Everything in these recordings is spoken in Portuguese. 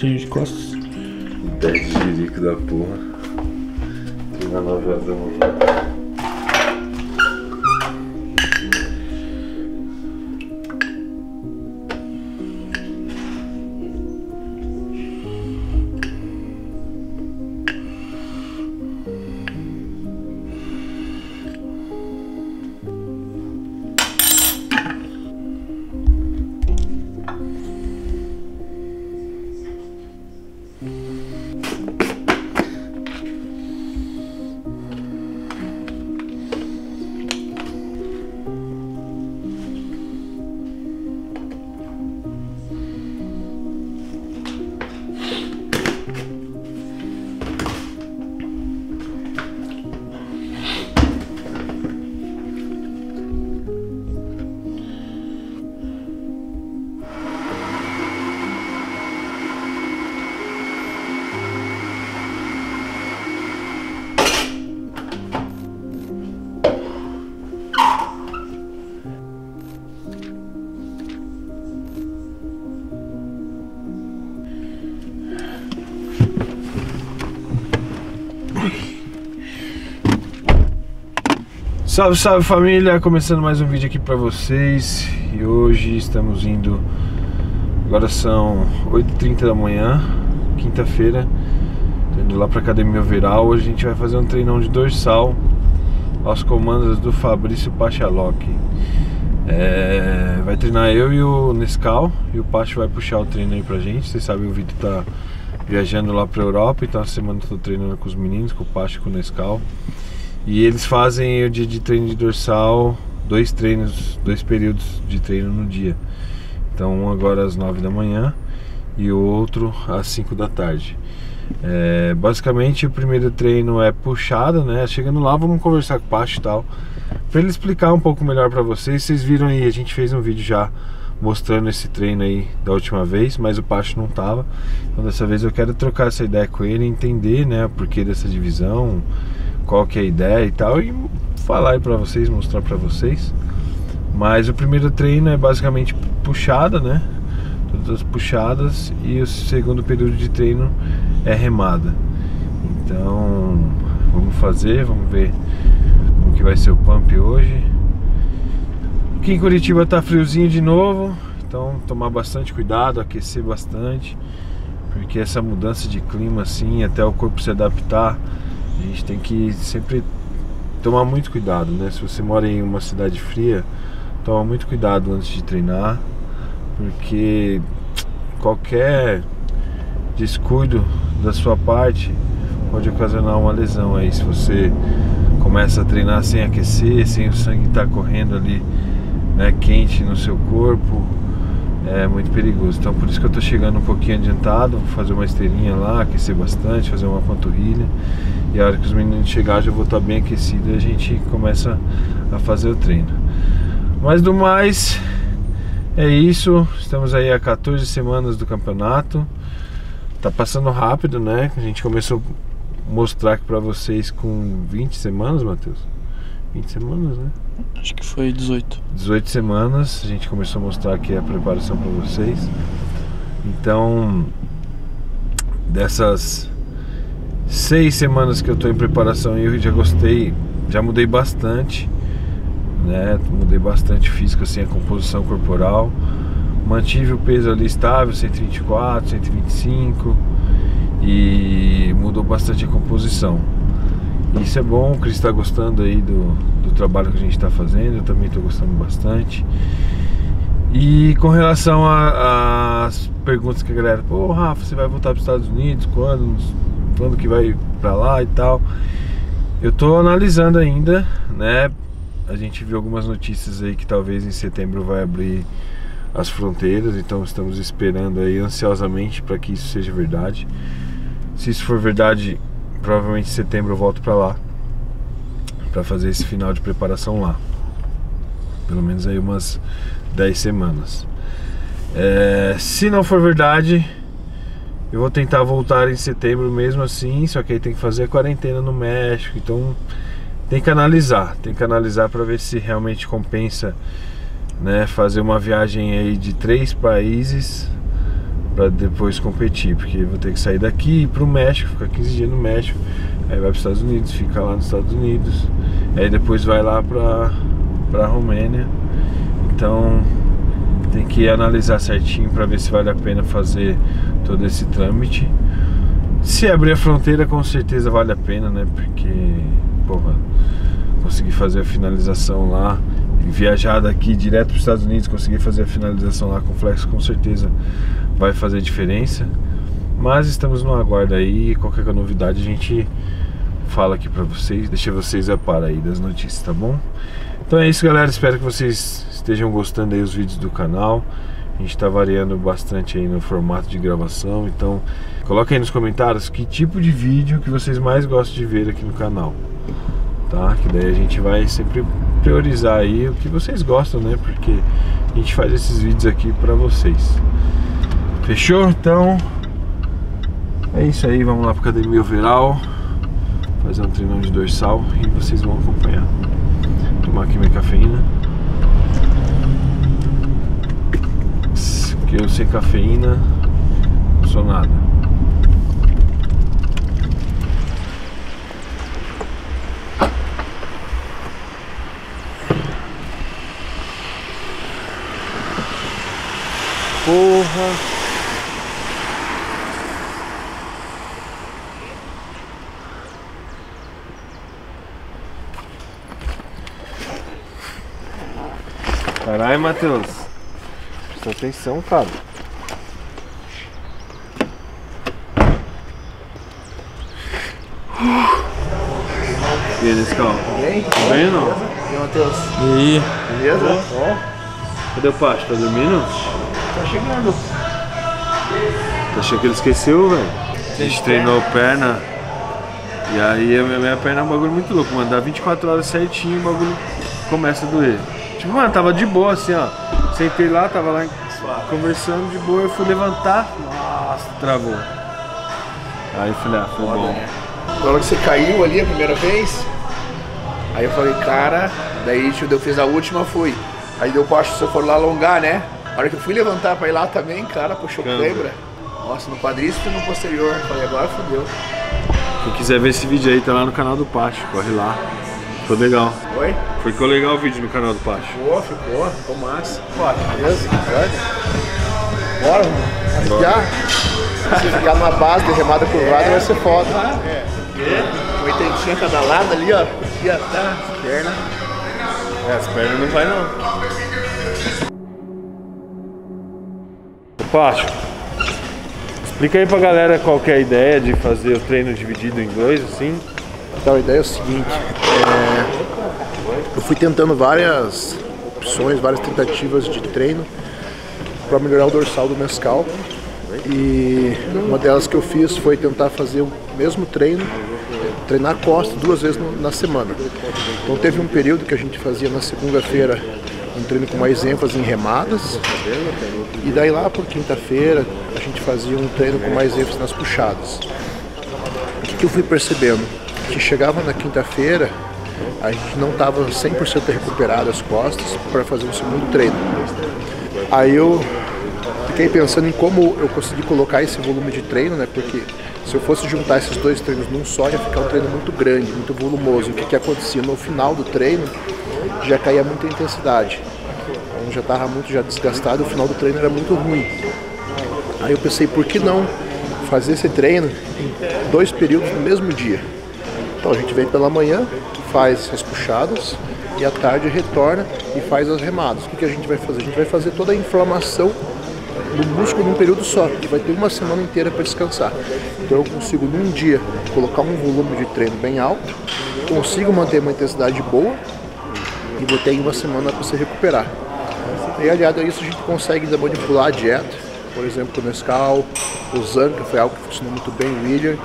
De costas. Ideia de jirico da porra. 9 horas da Salve, salve família! Começando mais um vídeo aqui pra vocês. E hoje estamos indo. Agora são 8h30 da manhã Quinta-feira. Indo lá pra Academia Overall. Hoje a gente vai fazer um treinão de dorsal Aos comandos do Fabrício Pachaloc é, Vai treinar eu e o Nescau. E o Pacho vai puxar o treino aí pra gente. Vocês sabem o Vitor tá viajando lá pra Europa. Então essa semana eu tô treinando com os meninos Com o Pacho e com o Nescau e eles fazem o dia de treino de dorsal, dois treinos, dois períodos de treino no dia. Então um agora às 9 da manhã e o outro às 5 da tarde. É, basicamente o primeiro treino é puxada, né? Chegando lá vamos conversar com o Pacho e tal. Pra ele explicar um pouco melhor para vocês. Vocês viram aí, a gente fez um vídeo já mostrando esse treino aí da última vez, mas o Pacho não tava. Então dessa vez eu quero trocar essa ideia com ele, entender, né, o porquê dessa divisão qual que é a ideia e tal e falar aí para vocês, mostrar para vocês. Mas o primeiro treino é basicamente puxada, né? Todas as puxadas e o segundo período de treino é remada. Então, vamos fazer, vamos ver como que vai ser o pump hoje. Aqui em Curitiba tá friozinho de novo, então tomar bastante cuidado, aquecer bastante, porque essa mudança de clima assim, até o corpo se adaptar, a gente tem que sempre tomar muito cuidado, né? Se você mora em uma cidade fria, toma muito cuidado antes de treinar, porque qualquer descuido da sua parte pode ocasionar uma lesão aí se você começa a treinar sem aquecer, sem o sangue estar tá correndo ali, né, quente no seu corpo, é muito perigoso. Então por isso que eu estou chegando um pouquinho adiantado, vou fazer uma esteirinha lá, aquecer bastante, fazer uma panturrilha. E a hora que os meninos chegarem já vou estar bem aquecido e a gente começa a fazer o treino. Mas do mais, é isso. Estamos aí há 14 semanas do campeonato. Tá passando rápido, né? A gente começou a mostrar aqui pra vocês com 20 semanas, Matheus. 20 semanas, né? Acho que foi 18. 18 semanas, a gente começou a mostrar aqui a preparação para vocês. Então, dessas seis semanas que eu estou em preparação eu já gostei, já mudei bastante, né? Mudei bastante físico assim, a composição corporal. Mantive o peso ali estável, 124, 125 e mudou bastante a composição. Isso é bom, o Cris está gostando aí do, do trabalho que a gente está fazendo, eu também estou gostando bastante. E com relação às perguntas que a galera, pô Rafa, você vai voltar para os Estados Unidos? Quando? Quando que vai para lá e tal? Eu estou analisando ainda, né? A gente viu algumas notícias aí que talvez em setembro vai abrir as fronteiras, então estamos esperando aí ansiosamente para que isso seja verdade. Se isso for verdade, provavelmente em setembro eu volto para lá para fazer esse final de preparação lá. Pelo menos aí umas 10 semanas. É, se não for verdade, eu vou tentar voltar em setembro mesmo assim, só que aí tem que fazer a quarentena no México, então tem que analisar, tem que analisar para ver se realmente compensa, né, fazer uma viagem aí de três países para depois competir, porque vou ter que sair daqui ir pro México, ficar 15 dias no México, aí vai para os Estados Unidos, fica lá nos Estados Unidos, aí depois vai lá para para Romênia. Então tem que analisar certinho para ver se vale a pena fazer todo esse trâmite. Se abrir a fronteira, com certeza vale a pena, né? Porque, porra, conseguir fazer a finalização lá e viajar daqui direto para os Estados Unidos, conseguir fazer a finalização lá com Flex, com certeza vai fazer diferença. Mas estamos no aguardo aí, qualquer novidade a gente fala aqui para vocês, deixa vocês a par aí das notícias, tá bom? Então é isso, galera. Espero que vocês estejam gostando aí os vídeos do canal. A gente está variando bastante aí no formato de gravação, então coloque aí nos comentários que tipo de vídeo que vocês mais gostam de ver aqui no canal, tá? Que daí a gente vai sempre priorizar aí o que vocês gostam, né? Porque a gente faz esses vídeos aqui para vocês. Fechou? Então é isso aí, vamos lá para academia overall, fazer um treinão de dorsal e vocês vão acompanhar. Tomar aqui minha cafeína. Porque eu sem cafeína não sou nada. Porra! Caralho, Matheus. Presta atenção, cara. E aí, Nescau? E aí? Tá bem não? E aí, Matheus? E aí? Beleza? Ó, Cadê o Pacho? Tá dormindo? tá chegando. Tá achando que ele esqueceu, velho? A gente treinou perna. E aí a minha, minha perna é um bagulho muito louco, mano. Dá 24 horas certinho o bagulho começa a doer. Tipo, mano, tava de boa assim, ó. Sentei lá, tava lá conversando de boa, eu fui levantar. Nossa, travou. Aí eu falei, ah, foi Foda, bom. né? Na hora que você caiu ali a primeira vez, aí eu falei, cara, daí tipo, eu fiz a última, fui. Aí deu baixo, se eu for lá alongar, né? A hora que eu fui levantar pra ir lá também, cara, puxou quebra. Nossa, no quadríceps e no posterior. Falei, agora fodeu. Quem quiser ver esse vídeo aí, tá lá no canal do Pacho, corre lá. Ficou legal. Oi? Ficou legal o vídeo no canal do Pacho. Ficou, ficou, ficou massa. Bora, beleza? Bora, mano. Arrepiar? Se ficar numa base de remada curvada vai ser foda. É. Oitentinha cada lado ali, ó. Aqui, ó, tá. Perna. É, as pernas não vai não. Pacho, explica aí pra galera qual que é a ideia de fazer o treino dividido em dois, assim. Então a ideia é o seguinte, é, eu fui tentando várias opções, várias tentativas de treino para melhorar o dorsal do mescal. E uma delas que eu fiz foi tentar fazer o mesmo treino, treinar costas duas vezes na semana. Então teve um período que a gente fazia na segunda-feira um treino com mais ênfase em remadas, e daí lá por quinta-feira a gente fazia um treino com mais ênfase nas puxadas. O que eu fui percebendo? Que chegava na quinta-feira, a gente não estava 100% recuperado as costas para fazer um segundo treino. Aí eu fiquei pensando em como eu consegui colocar esse volume de treino, né? Porque se eu fosse juntar esses dois treinos num só, ia ficar um treino muito grande, muito volumoso. O que, que acontecia? No final do treino, já caía muita intensidade. Então já estava muito já desgastado, o final do treino era muito ruim. Aí eu pensei, por que não fazer esse treino em dois períodos no mesmo dia? Então a gente vem pela manhã, faz as puxadas e à tarde retorna e faz as remadas. O que, a gente vai fazer? A gente vai fazer toda a inflamação do músculo num período só, que vai ter uma semana inteira para descansar. Então eu consigo num dia colocar um volume de treino bem alto, consigo manter uma intensidade boa e vou ter uma semana para se recuperar. E aliado a isso a gente consegue ainda manipular a dieta, por exemplo, o Nescau, o Zanca, foi algo que funcionou muito bem, o William.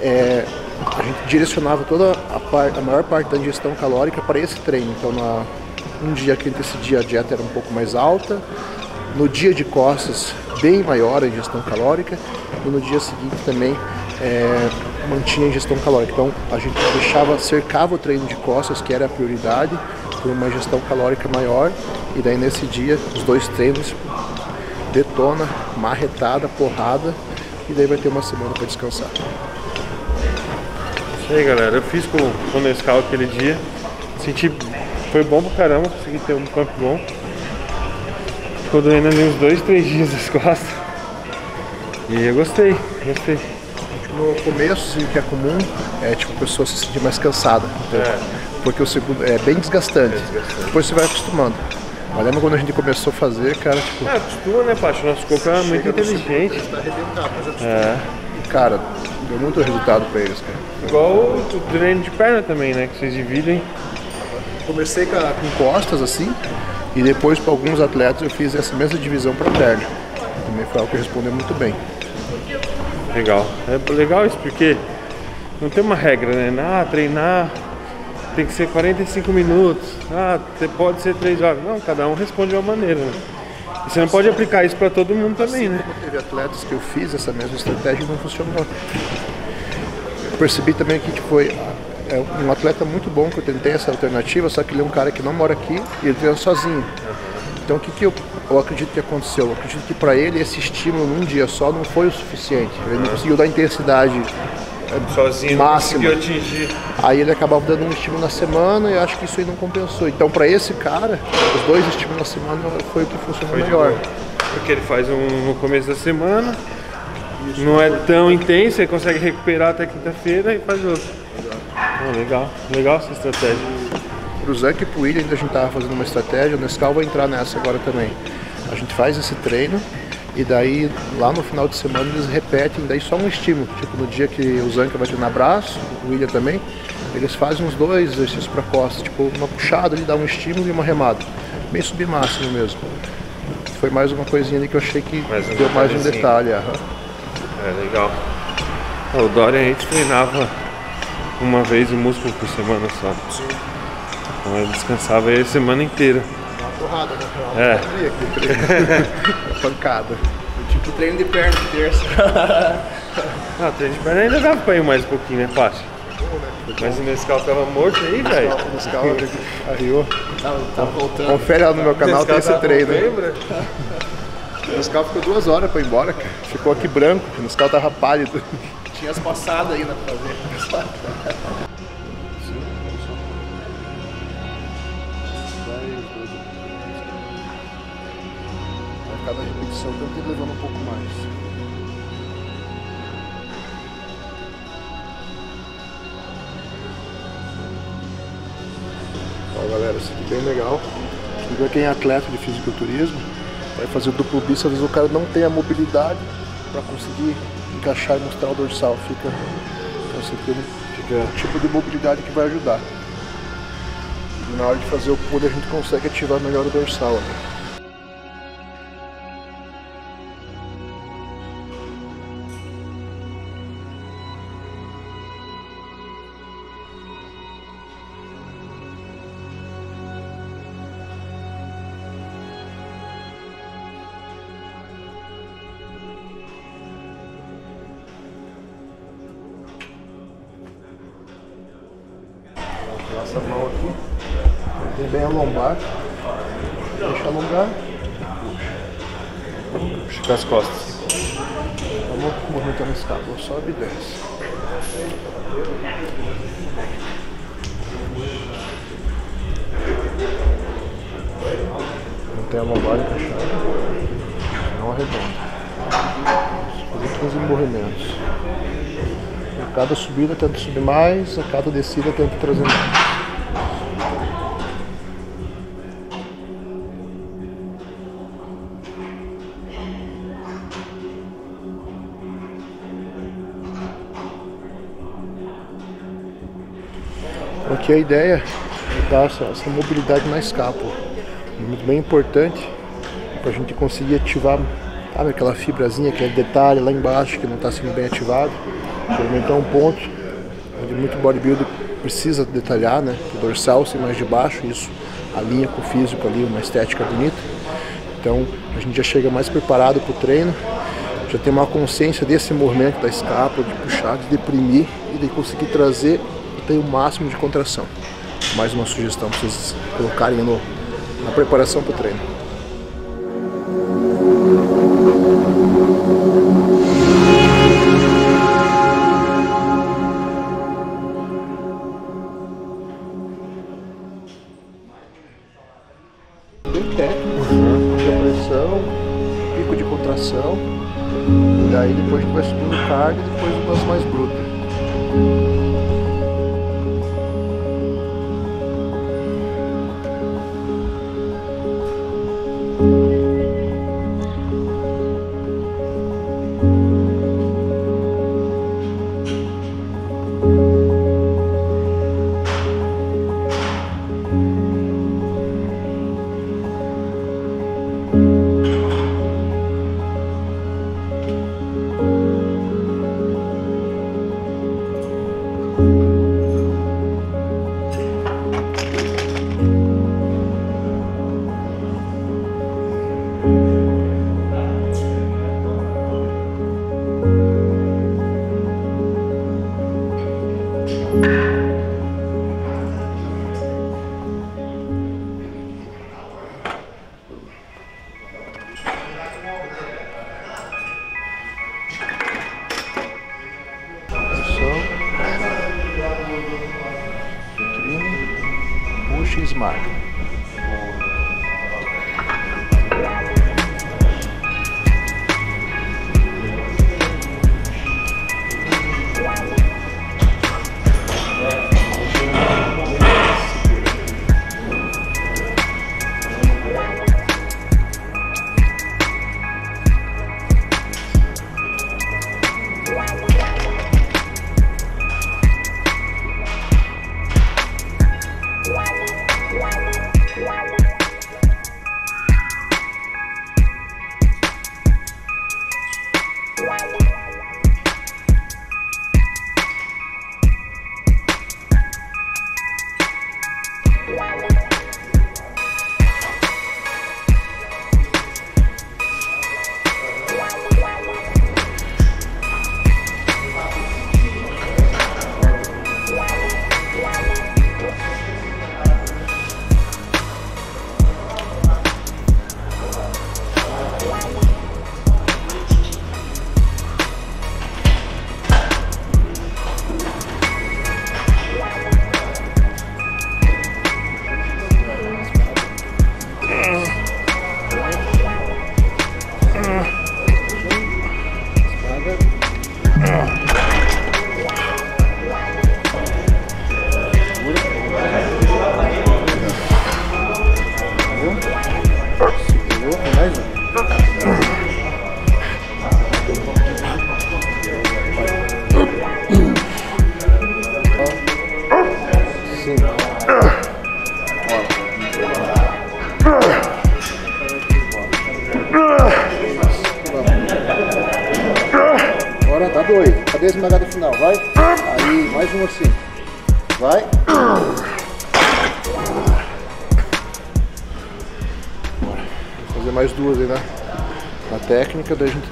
É, a gente direcionava toda a, a maior parte da ingestão calórica para esse treino. Então, na, um dia que antecedia a dieta era um pouco mais alta, no dia de costas, bem maior a ingestão calórica, e no dia seguinte também é, mantinha a ingestão calórica. Então, a gente deixava, cercava o treino de costas, que era a prioridade, por uma ingestão calórica maior, e daí nesse dia, os dois treinos detona, marretada, porrada, e daí vai ter uma semana para descansar. Isso aí galera, eu fiz com, o Nescau aquele dia, senti, foi bom pra caramba, consegui ter um pump bom. Ficou doendo ali uns dois, três dias as costas. E eu gostei, gostei. No começo, assim, que é comum, é tipo a pessoa se sentir mais cansada. É. Porque o segundo é bem desgastante. é desgastante. Depois você vai acostumando. Mas lembra quando a gente começou a fazer, cara, tipo. É, acostuma, né, Pacho? Nosso corpo é muito inteligente. É. Cara, deu muito resultado pra eles, cara. Igual o treino de perna também, né? Que vocês dividem. Comecei com, com costas assim, e depois para alguns atletas eu fiz essa mesma divisão para perna. Também foi algo que respondeu muito bem. Legal. É legal isso porque não tem uma regra, né? Ah, treinar tem que ser 45 minutos. Ah, pode ser 3 horas. Não, cada um responde de uma maneira. Né? Você não pode aplicar isso para todo mundo também, né? Teve atletas que eu fiz essa mesma estratégia e não funcionou. Eu percebi também que foi é um atleta muito bom que eu tentei essa alternativa, só que ele é um cara que não mora aqui e ele treina sozinho. Então o que, que eu, eu acredito que aconteceu? Eu acredito que para ele esse estímulo num dia só não foi o suficiente. Ele não conseguiu dar intensidade sozinho máxima. atingir. Aí ele acabava dando um estímulo na semana e acho que isso aí não compensou. Então para esse cara, os dois estímulos na semana foi o que funcionou foi melhor. Porque ele faz um no começo da semana, não é tão intenso, ele consegue recuperar até quinta-feira e faz outro. Oh, legal, legal essa estratégia. Pro Zank e pro William ainda a gente tava fazendo uma estratégia, o Nescau vai entrar nessa agora também. A gente faz esse treino e daí lá no final de semana eles repetem daí só um estímulo. Tipo no dia que o Zank vai treinar braço, o William também, eles fazem uns dois exercícios para costas, tipo uma puxada, ele dá um estímulo e uma remada. Bem submáximo mesmo. Foi mais uma coisinha ali que eu achei que mais um deu mais um detalhe. É, legal. O Dorian a gente treinava uma vez o músculo por semana só. Então ele descansava aí a semana inteira. Porrada, né? É. Pancada. Tipo treino de perna, terça. ah, treino de perna ainda dá pra ir mais um pouquinho, né, Fácil? Mas o Nescau tava morto aí, velho. O Nescau arriou. Tá, tá voltando. Confere lá no meu canal, tem esse treino. Lembra? O Nescau ficou duas horas pra ir embora, cara. Ficou aqui branco, o Nescau tava pálido. Tinha as passadas ainda pra fazer. Cada repetição tem que ir levando um pouco mais. Galera, isso aqui é bem legal. Pra quem é atleta de fisiculturismo, vai fazer o duplo bíceps, às vezes o cara não tem a mobilidade para conseguir encaixar e mostrar o dorsal. Fica, então, esse aqui fica um tipo de mobilidade que vai ajudar. E na hora de fazer o pulo a gente consegue ativar melhor o dorsal. Né? Subida tenta subir mais, a cada descida tenta trazer mais. Aqui a ideia é dar essa, essa mobilidade na escápula. Muito bem importante para a gente conseguir ativar sabe, aquela fibrazinha, aquele detalhe lá embaixo que não está sendo bem ativado. Geralmente é um ponto onde muito bodybuilder precisa detalhar, né? O dorsal ser mais de baixo, isso alinha com o físico ali, uma estética bonita. Então a gente já chega mais preparado para o treino, já tem uma consciência desse movimento da escápula, de puxar, de deprimir e de conseguir trazer tem o máximo de contração. Mais uma sugestão para vocês colocarem no, na preparação para o treino.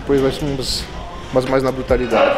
Depois vai umas, umas mais na brutalidade.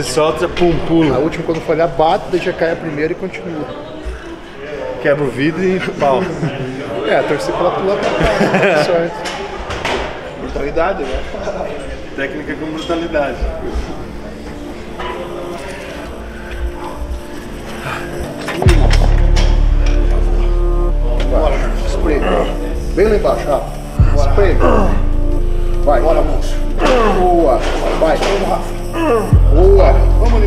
Você solta, pum, A pula. última, quando falhar, bate, deixa cair a primeira e continua. Quebra o vidro e pau. É, torcer pra ela pular pra cá. Sorte. Brutalidade, né? Técnica com brutalidade. Bora, esprega. Bem lá embaixo, ó. Esprega. Vai. Bora, moço. Boa. Vai. Vamos, Rafa. Boa. Vamos ali,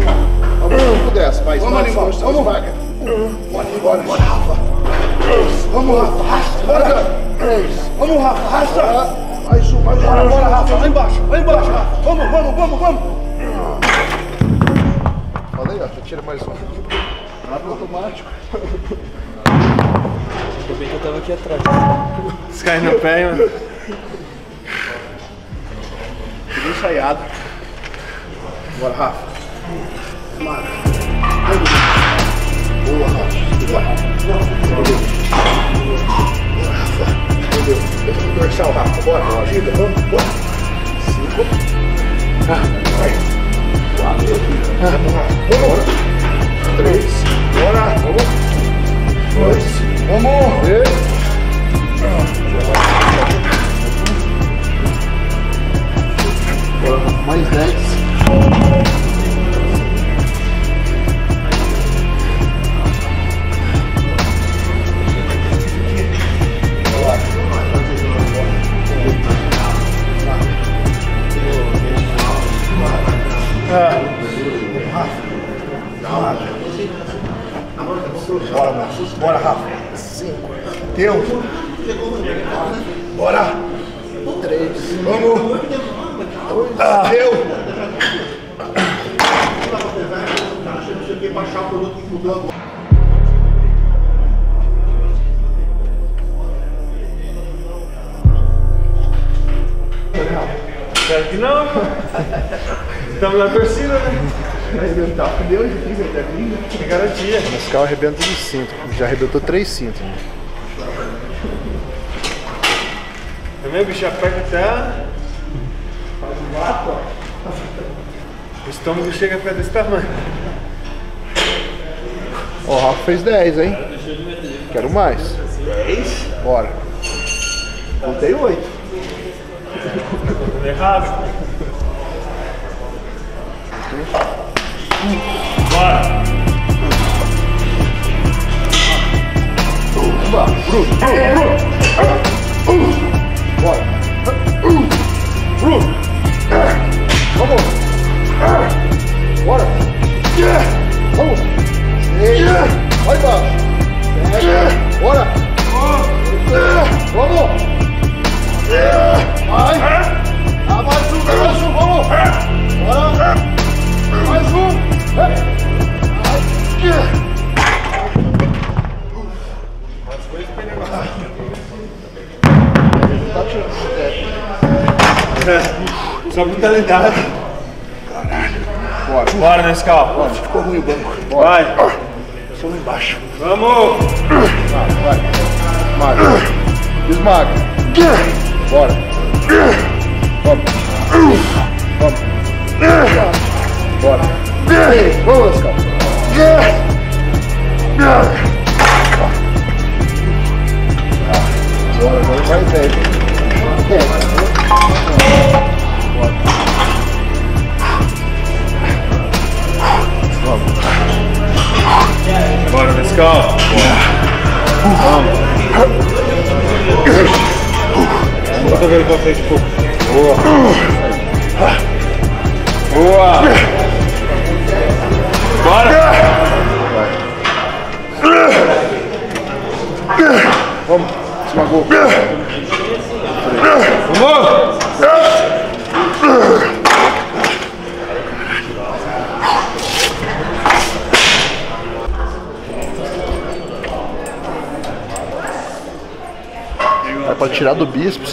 Vamos, vamos dessa. Vai, Vamos moço. esmaga. Vamos. Bora, bora, bora, Rafa. Vamos, Rafa. Arrasta. Bora. Vamos, Rafa, arrasta! Mais um, mais um. Bora, bora, Rafa, lá embaixo, lá embaixo, Rafa! Vamos, vamos, vamos, vamos! Olha aí, ó. Tira mais um. Nada automático. Se cair no pé, mano. Bora, ajuda. Vamos, bora. Cinco. Ah, vai. Quatro. Ah, vamos, 3 cêntimos. Também, bicho, aperta até. Faz um gato, ó. O estômago chega a ficar desse tamanho. Ó, o Rafa fez 10, hein? Quero mais. 10? Bora. Contei 8. Errado. Bora. É. Só brutalidade. Bora. Bora nesse carro. Ficou ruim o banco. Vai. Só lá embaixo. Vamos! Vai. Esmaga. Esmaga. Bora.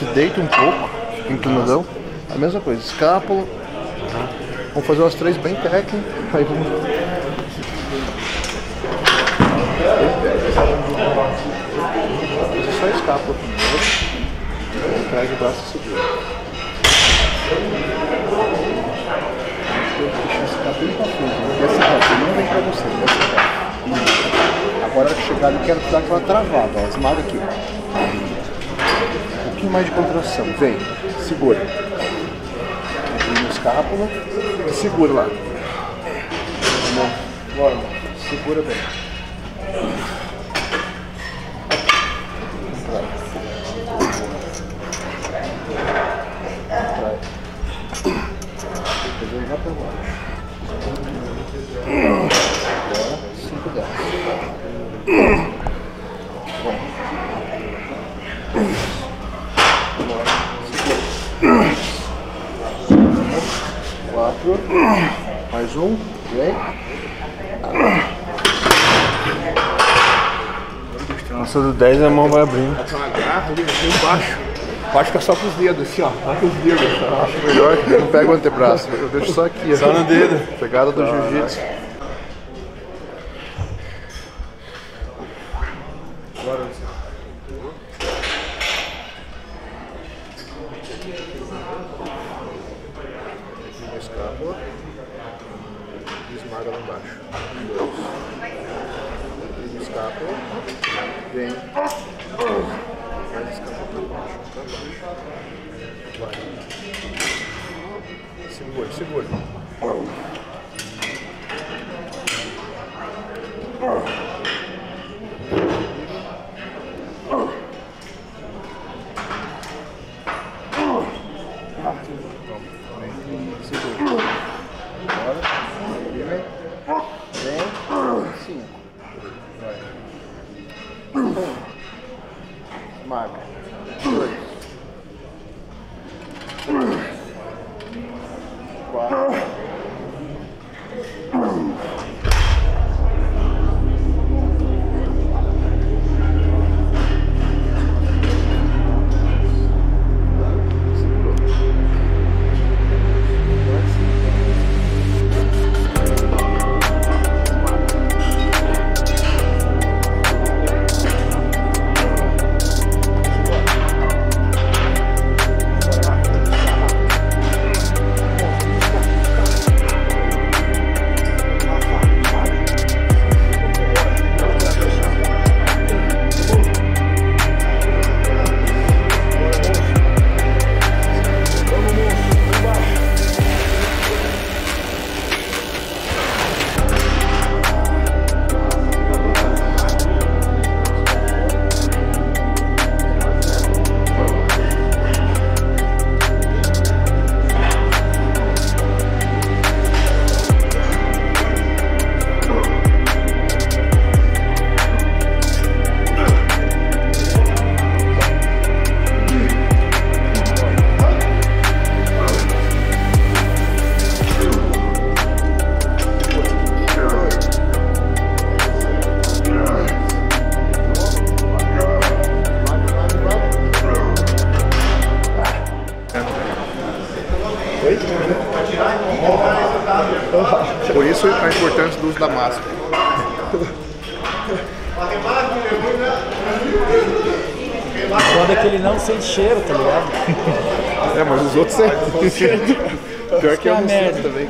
Se deita um pouco, inclinadão. A mesma coisa, escápula. Vamos fazer umas três bem técnicas. Aí vamos. Só escápula primeiro. Pega o braço e segura. Ficar bem né? Desce reto, não vem pra você. Agora, hora que chegar ali, quero dar aquela travada, ó. Esmaga aqui, ó. Pouquinho mais de contração. Vem, segura. No escápula segura lá. Irmão. segura bem. Vai. Depois já pra baixo. Agora, 5 10. Quatro. Mais um. Vem. Nossa, do 10 a mão vai abrindo. Essa uma garra ali, aqui embaixo. Acho que é só com os dedos, assim, ó. Só com os dedos. Acho melhor que não pega o antebraço. Eu deixo só aqui, ó. Só no dedo. Pegada do jiu-jitsu. Escápula. E esmaga lá embaixo. Dois. Escápula. Vem. Mais escápula pra Quando é que ele não sente cheiro, tá ligado? É, mas os outros é. Pior que é eu não merda. sinto também.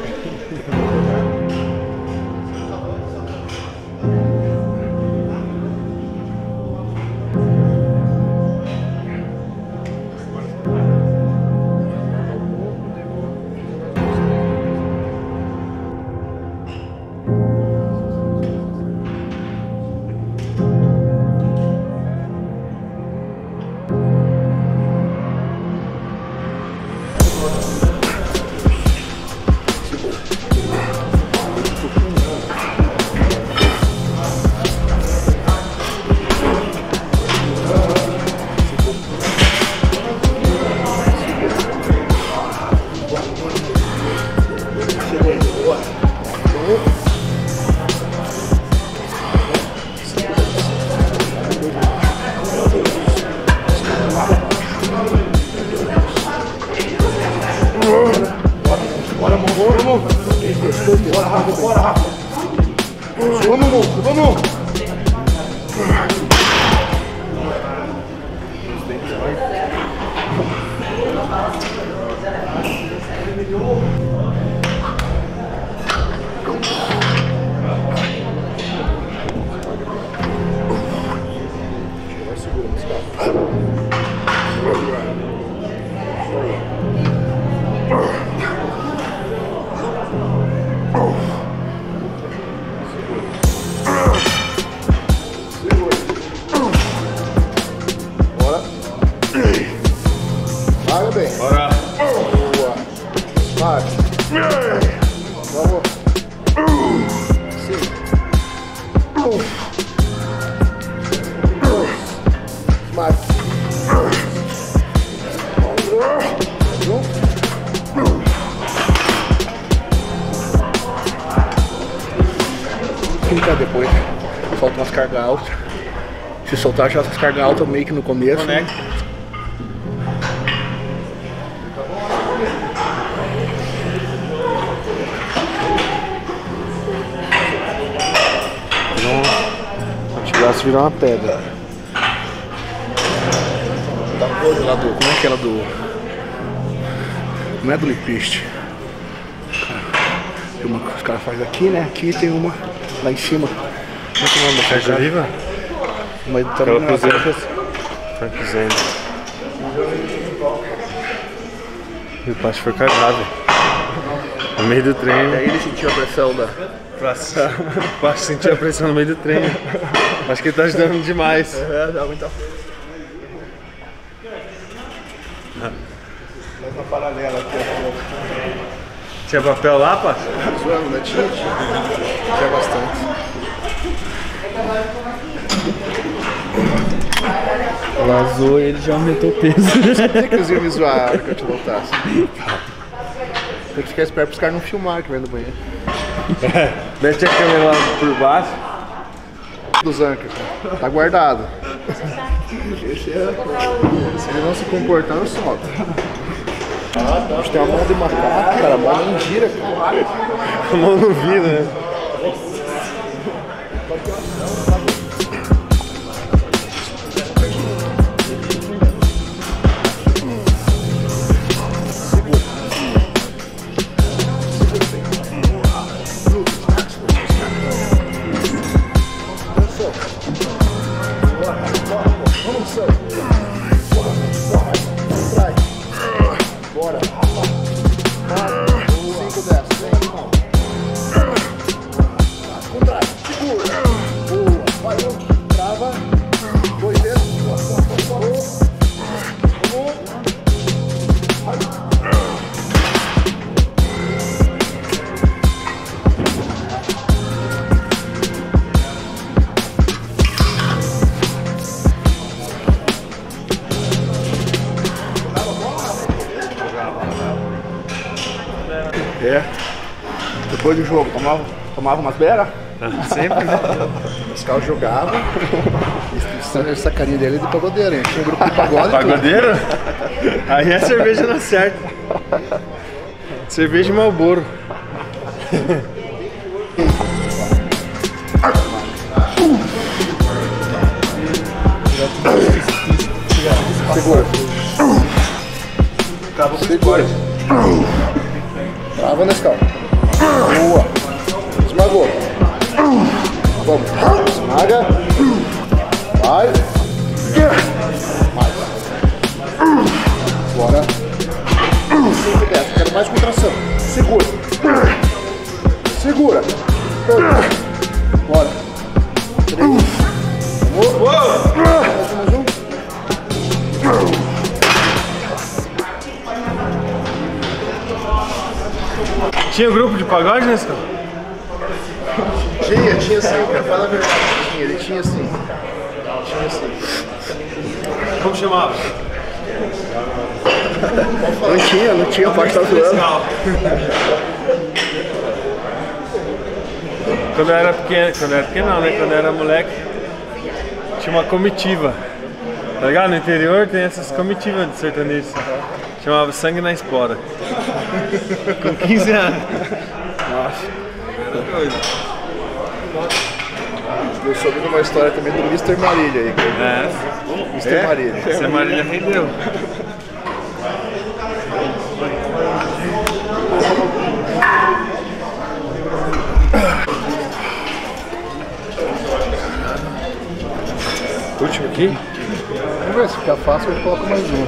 Soltar já essas cargas altas meio que no começo. né? O antebraço virar uma pedra. Da coisa lá do. Como é aquela do. Não é do lipiste. Tem uma que os caras fazem aqui, né? Aqui tem uma lá em cima. Como é que é o nome da viva? Mas também Aquela não é coisa- faixa- Frank Zane. E o Pacho foi cagado. No meio do treino. Aí ele sentiu a pressão da. O Pacho sentiu a pressão no meio do treino. Acho que ele tá ajudando demais. É, dá muita. Mais uma paralela aqui, ó. Tinha papel lá, Pacho? Zoando, né? Tinha, tinha. Tinha bastante. Vazou, ele já aumentou o peso. Tem que eles iam me zoar a que eu te voltasse. Tem que ficar esperto pros caras não filmar que vem do banheiro. Mete a câmera lá por baixo. Dos anchors, cara. Tá guardado. É. Se ele não se comportar, eu solto. A gente tem uma mão de macaco, cara. A mão nem gira, cara. A mão no vidro, né? Tomava, tomava umas beras. Sempre, né? Os caras jogavam. Essa carinha dele é de pagodeiro, hein? Tinha um grupo de pagode. Pagodeiro? Aí a cerveja não acerta. Cerveja e Malboro. Segura. Segura. Trava nesse carro. Boa. Esmagou. Vamos. Esmaga. Vai. Mais. Bora. Dez. Quero mais contração. Segura. Segura. Bora. Três. Mais um. Tinha grupo de pagode nesse carro? Tinha, tinha sim, cara. Fala a verdade. Tinha, ele tinha sim. Tinha sim. Como chamava? Não tinha, não tinha, pode estar zoando. Quando eu era pequeno, quando eu era pequeno não, né? Quando eu era moleque, tinha uma comitiva. Tá ligado? No interior tem essas comitivas de sertanejo. Chamava Sangue na Espora. Com 15 anos. Eu soube de uma história também do Mr. Marília aí. É. Mr. É? Marília. Mr. Marília rendeu. Último aqui? Vamos ver se fica fácil, eu coloco mais um.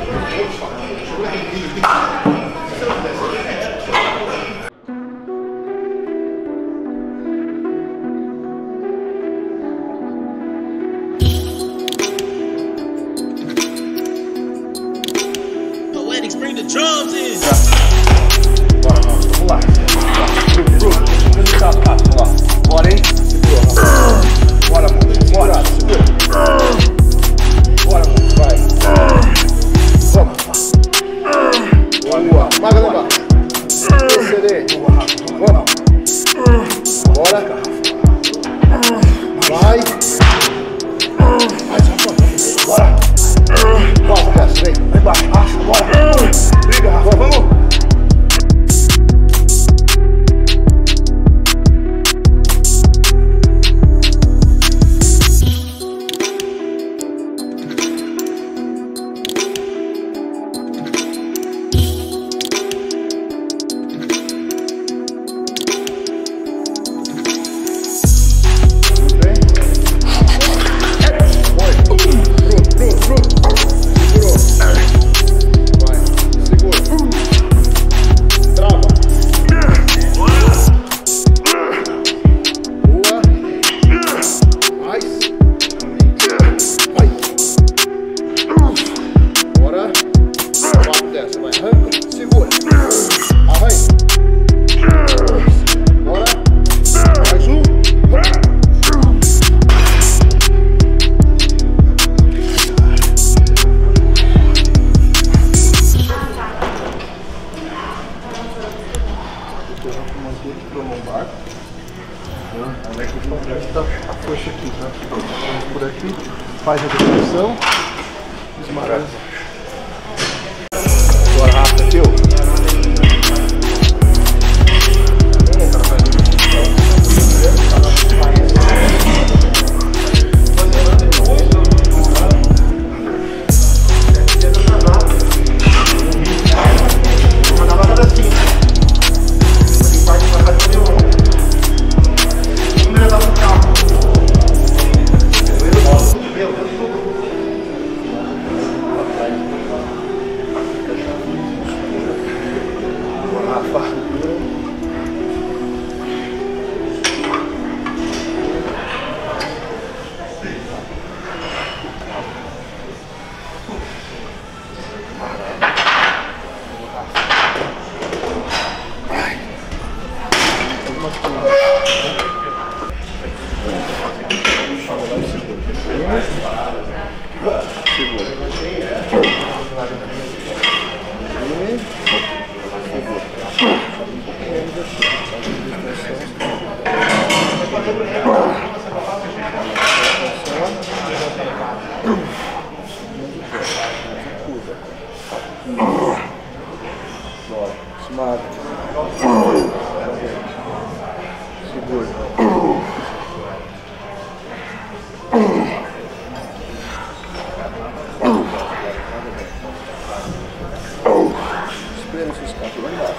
espelho, se escapa lá embaixo.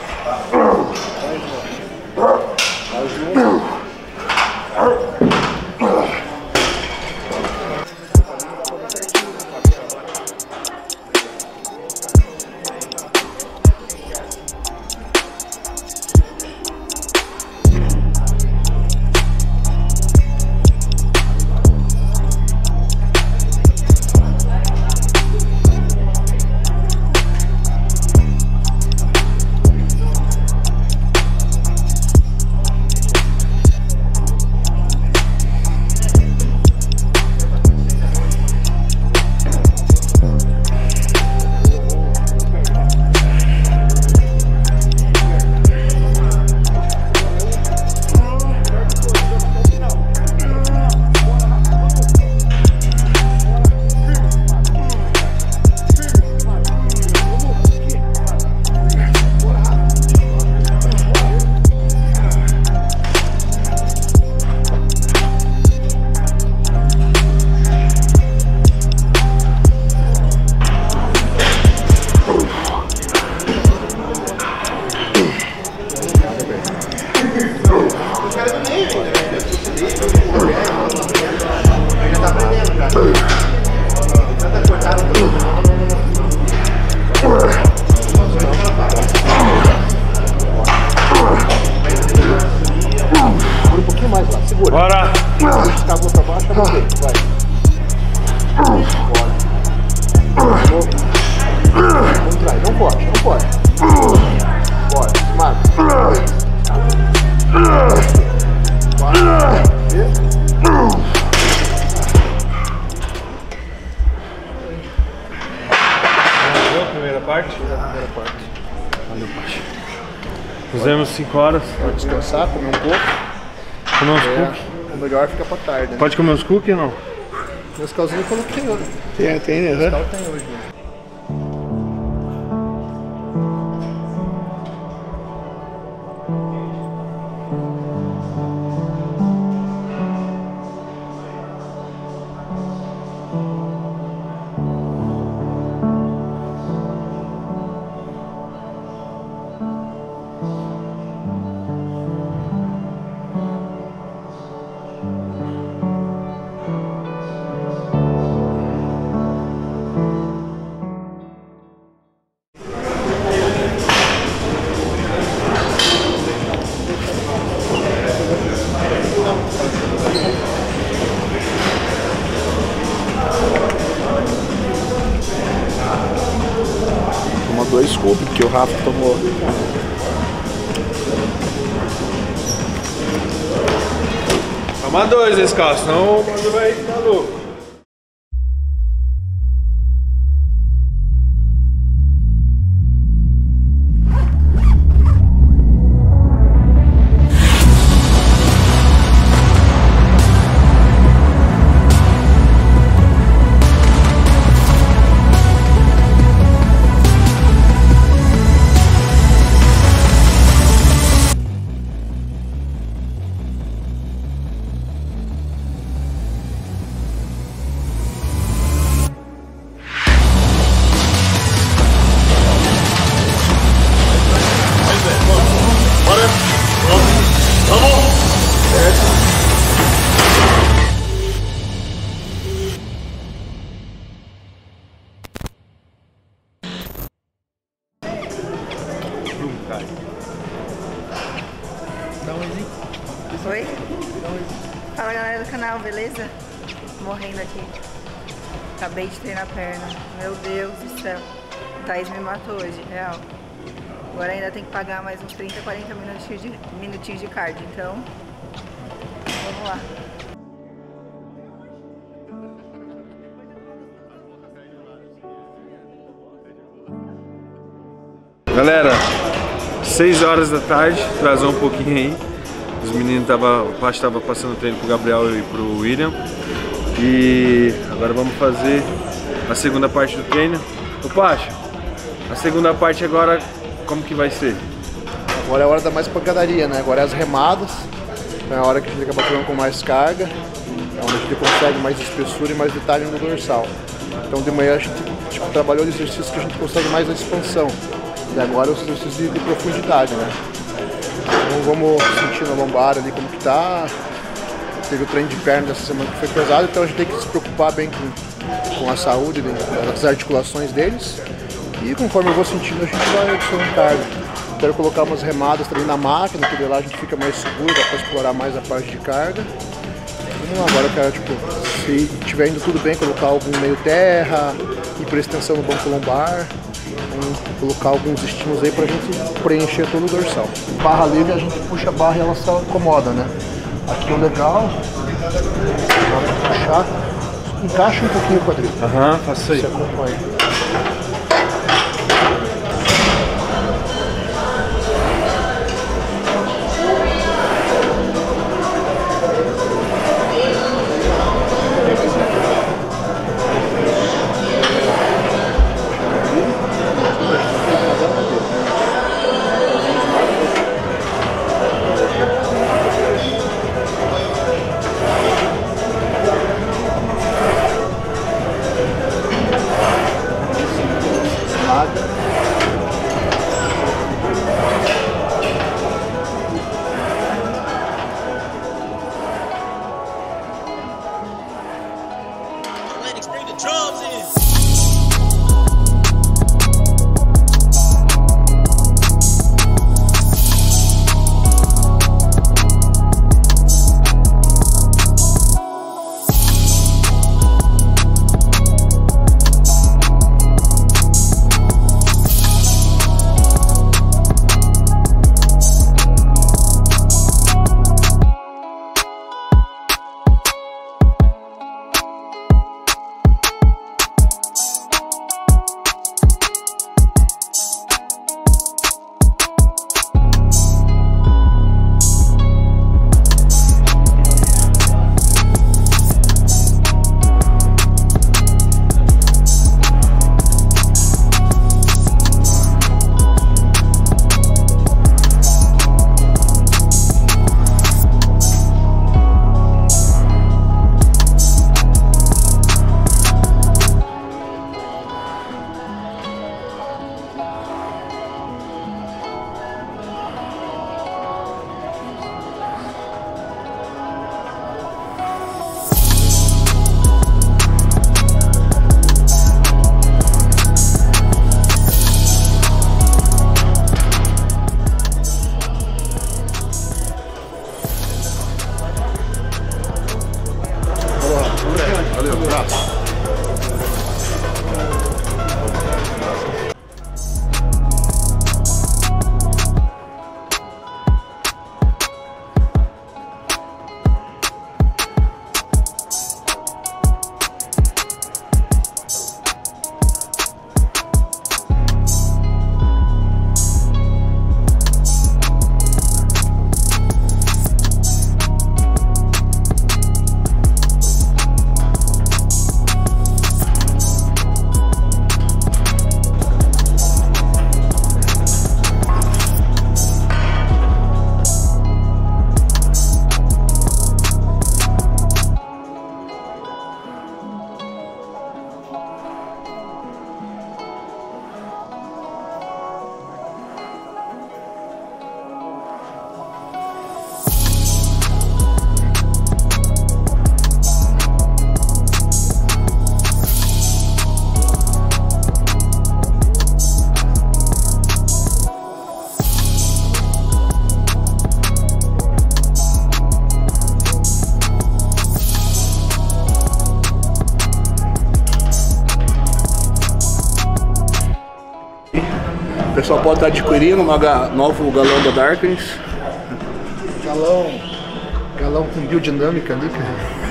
Pode comer uns cookies ou não? Meus calzinhos eu coloquei hoje. Tem, tem, né? Tem hoje, né? Esse carro, senão cardio, então. Vamos lá. Galera, 6 horas da tarde, atrasou um pouquinho aí. Os meninos tava, o Pacho tava passando treino pro Gabriel e pro William. E agora vamos fazer a segunda parte do treino. Ô Pacho, a segunda parte agora como que vai ser? Agora é a hora da mais pancadaria, né? Agora é as remadas. Então é a hora que a gente acaba treinando com mais carga. É onde a gente consegue mais espessura e mais detalhe no dorsal. Então de manhã a gente tipo, trabalhou os exercícios que a gente consegue mais a expansão. E agora os exercícios de, de profundidade, né? Então vamos sentir na lombar ali como que tá. Teve o treino de perna dessa semana que foi pesado, então a gente tem que se preocupar bem com, com a saúde né, das articulações deles. E conforme eu vou sentindo, a gente vai adicionando carga. Quero colocar umas remadas também na máquina, porque lá a gente fica mais seguro, dá para explorar mais a parte de carga. Agora eu quero, tipo, se estiver indo tudo bem, colocar algum meio terra, ir por extensão no banco lombar. Colocar alguns estímulos aí pra gente preencher todo o dorsal. Barra livre, a gente puxa a barra e ela se acomoda, né? Aqui é o legal, puxar, encaixa um pouquinho o quadril. Aham, faça aí. Você acompanha. Pessoal estar adquirindo um ga- novo galão da Darkness. Galão. Galão com biodinâmica ali, cara.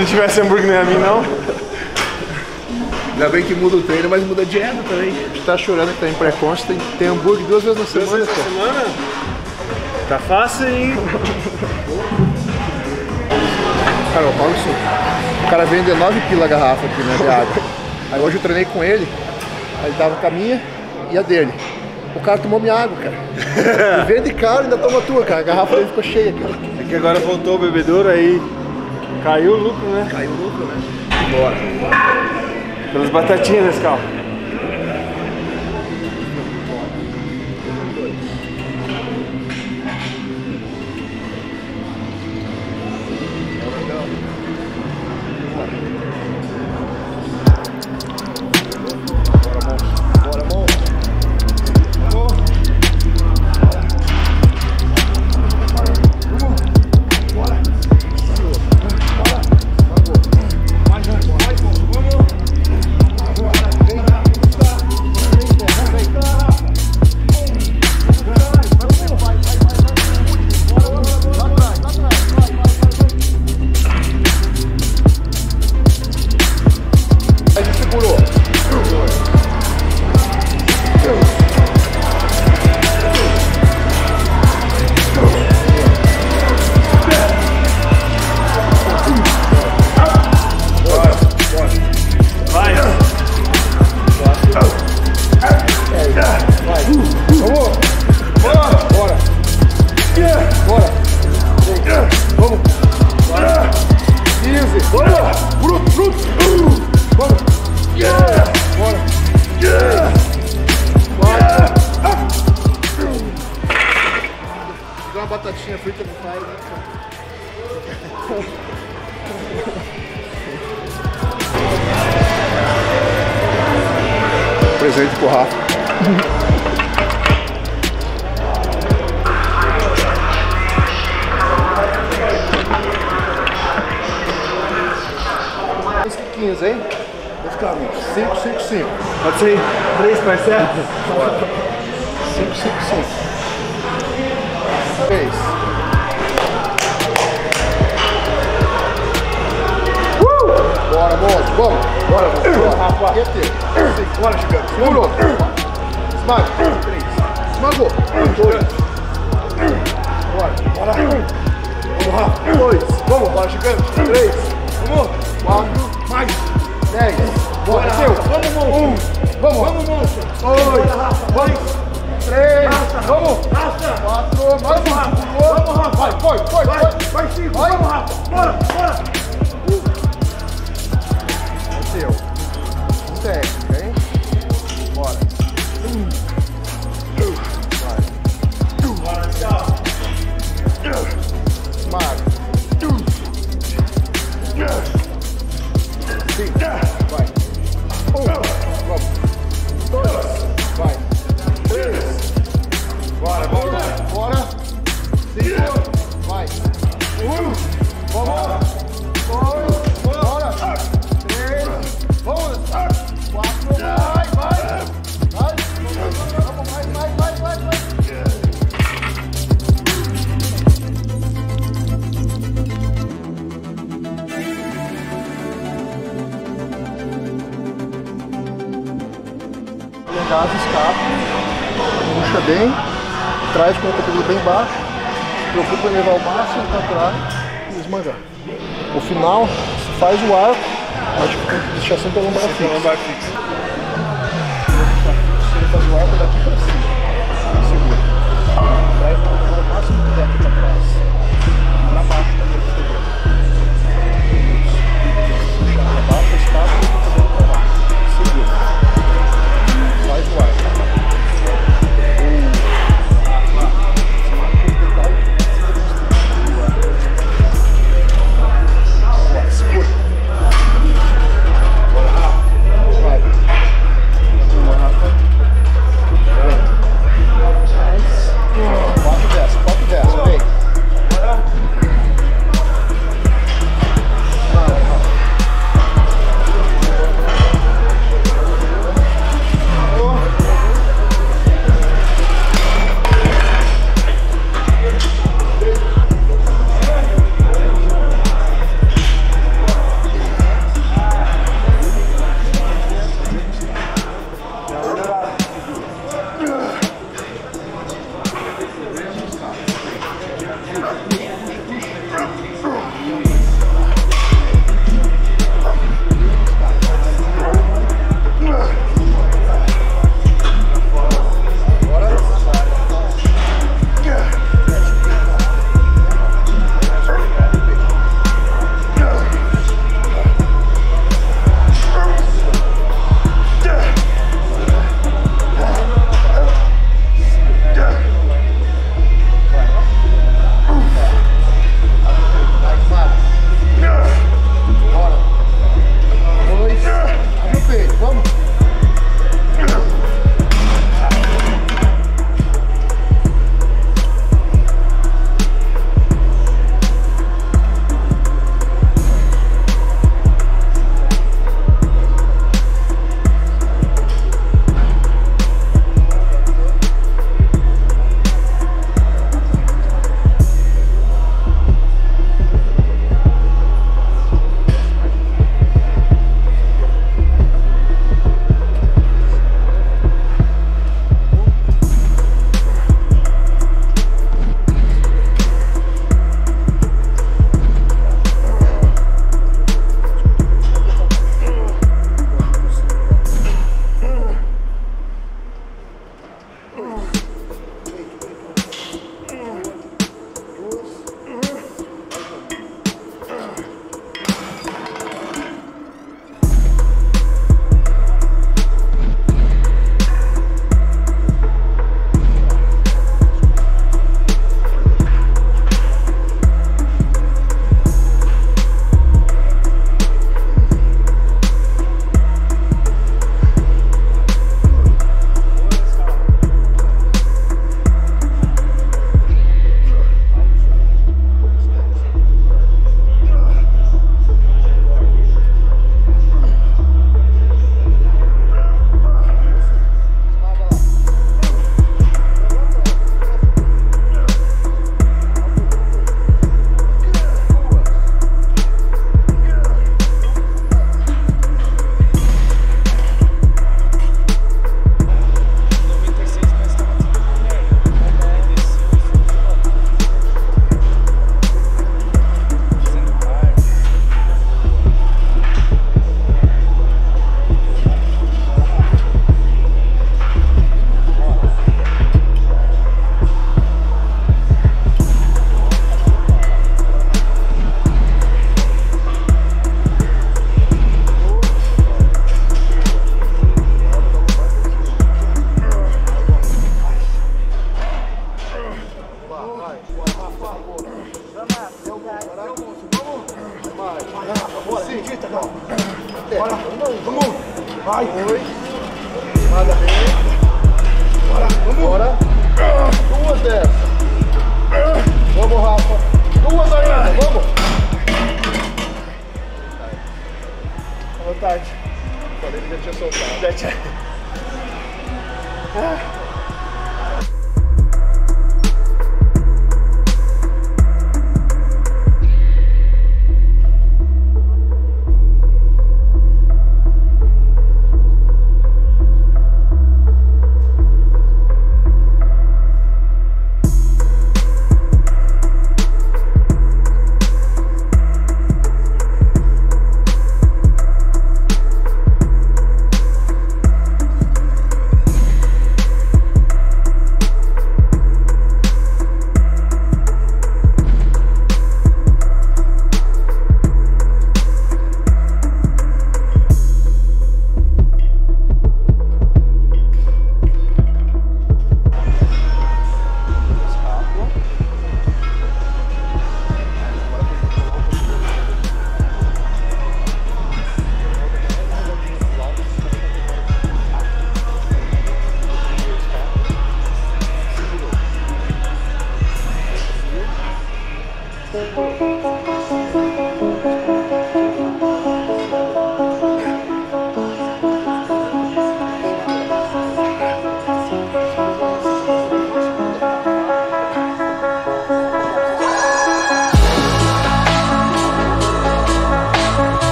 Não tivesse hambúrguer nem a mim, não. Ainda bem que muda o treino, mas muda a dieta também. A gente tá chorando que tá em pré-consta, tem, tem hambúrguer duas vezes na semana, pô. semana? Tá fácil, hein? Cara, eu falo isso. O cara vende 9 pila a garrafa aqui, né, de água. Aí hoje eu treinei com ele, aí ele tava com a minha e a dele. O cara tomou minha água, cara. E vende caro e ainda toma a tua, cara. A garrafa dele ficou cheia, cara. É que agora voltou o bebedouro, aí caiu o lucro, né? Caiu o lucro, né? Bora. Pelas batatinhas nesse carro.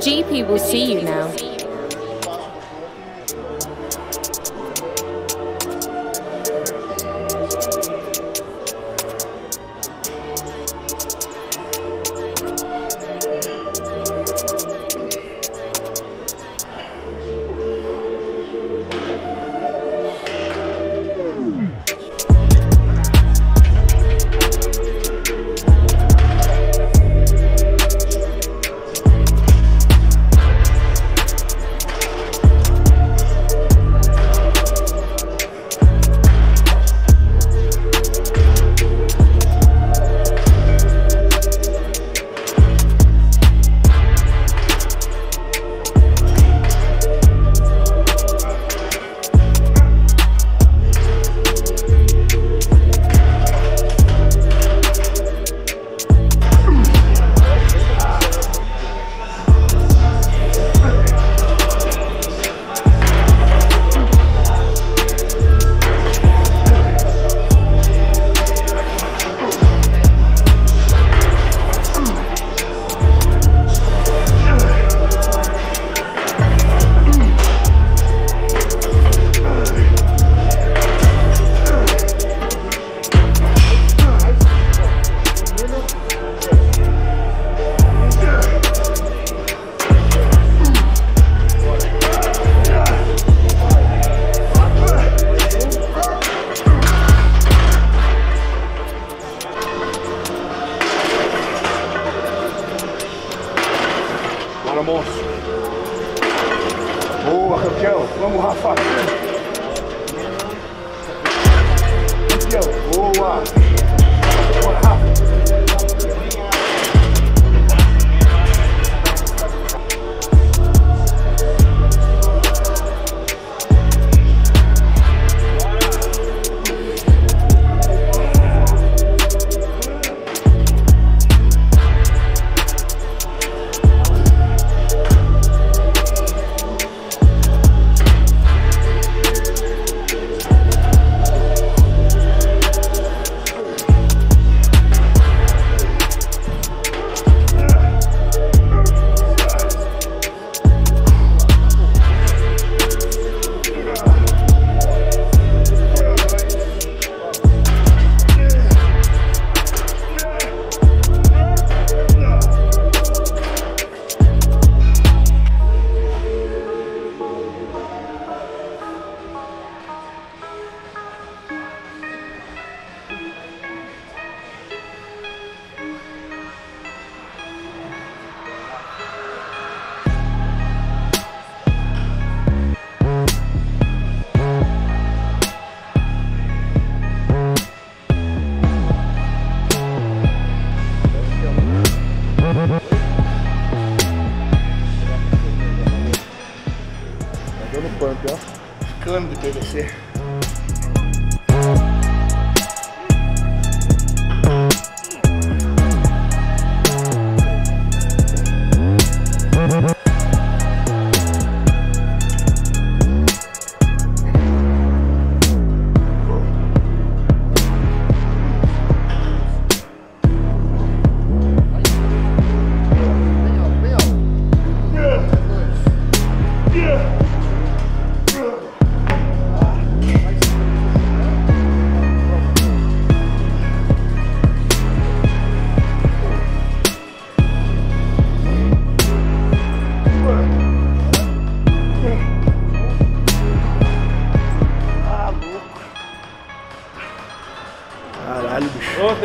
GP will see you now.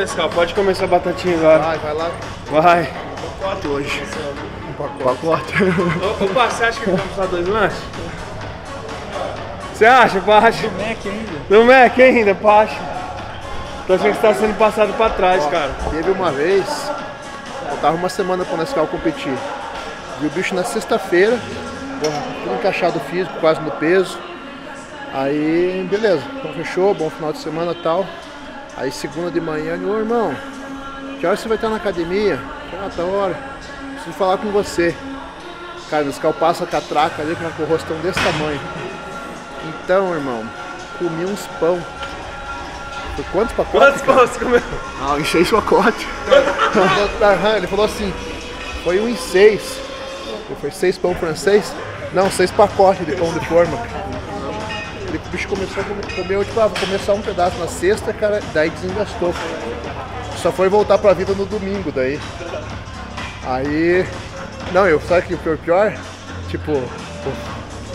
Nescau, pode começar a batatinha agora. Vai, vai lá. Vai. Pacote hoje. Um pacote. pacote. Ô, Opa, você acha que vamos precisar dois lanches? Você acha, Pacha? Do Mac ainda. Do Mac ainda, Pacha. Tô achando que você tá sendo passado pra trás, cara. Teve uma vez, eu tava uma semana pro Nescau competir. Vi o bicho na sexta-feira, tudo encaixado físico, quase no peso. Aí, beleza, então fechou, bom final de semana e tal. Aí segunda de manhã, ele, ô irmão, que hora você vai estar na academia? Falei, Ah, tá hora. Preciso falar com você. Cara, o Nescau passa a catraca ali com o rostão desse tamanho. Então, irmão, comi uns pão. Foi quantos pacotes? Quantos pão você comeu? Ah, seis pacotes. Aham, Ele falou assim, foi um em seis. Foi seis pão francês? Não, seis pacotes de pão de forma. O bicho começou a comer, comeu, tipo, ah, vou comer só um pedaço na sexta, cara, daí desengastou. Só foi voltar pra vida no domingo daí. Aí. Não, eu sabe que o pior, pior? Tipo,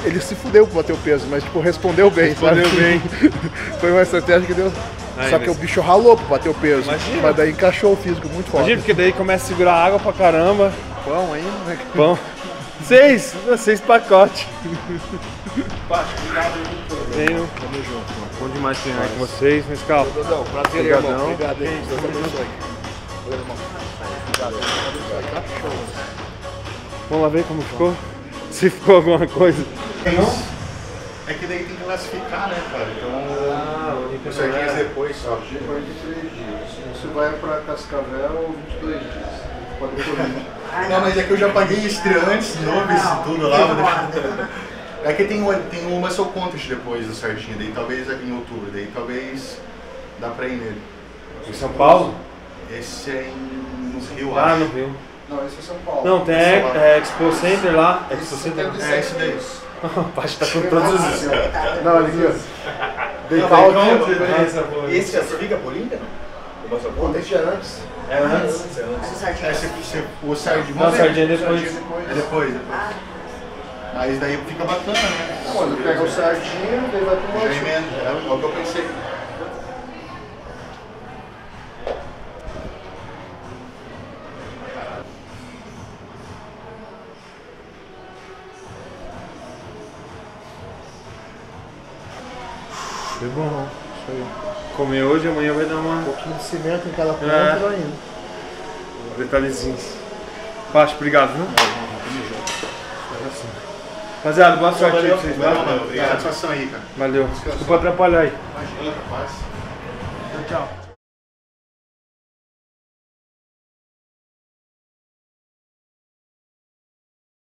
ele se fudeu pra bater o peso, mas tipo, respondeu bem, Respondeu sabe? bem. Foi uma estratégia que deu. Aí, Só que mas- o bicho ralou pra bater o peso. Imagina. Mas daí encaixou o físico muito forte. Imagina, porque daí começa a segurar água pra caramba. Pão ainda, né? Pão. Seis, seis pacotes. Tenho. Tamo junto. Bom demais treinar com vocês, Nescau. Não, prazer, Obrigadão. irmão. Obrigado aí. Deus abençoe. Vamos lá ver como ficou. Se ficou alguma coisa. É que daí tem que classificar, né, cara? Então, Ah, o Sardinhas depois só. 43 dias. Você vai pra Cascavel 22 dias. Não, mas é que eu já paguei estreia antes, de novo, isso tudo lá. vou deixar- É que tem, um- tem uma Muscle Contest depois do Sardinha, daí talvez em outubro, daí talvez dá pra ir nele. Em São Paulo? Esse é em, no Rio, Ah, acho. no Rio. Não, esse é São Paulo. Não, tem é, Expo Center lá. Expo Center. É esse daí. O Paty tá com todos os. Não, ali, ó. Deitar o não, dia. não, Essa foi. Esse classifica por Olímpia? O Muscle Contest? deixa antes. É antes? É, se, se, o Sardinha. Não, Sardinha depois. É depois, depois. Mas daí fica bacana, né? Quando pega o sardinha, daí vai pro emenda, é o que eu pensei. Foi bom. Isso aí. Comer hoje, amanhã vai dar uma. Um pouquinho de cimento em cada ponta É. vai indo. detalhezinhos. Paty, obrigado, viu? Rapaziada, boa sorte aí pra vocês, Não, tá? mano, obrigado. Satisfação aí, cara. Valeu. Desculpa atrapalhar aí. Imagina, capaz. Tchau, tchau.